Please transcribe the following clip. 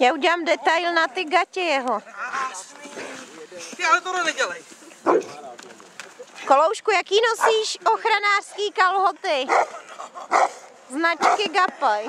Já udělám detail na ty gatě jeho. Ty ale to nedělej. Koloušku, jaký nosíš ochranářský kalhoty? Značky Gapaj.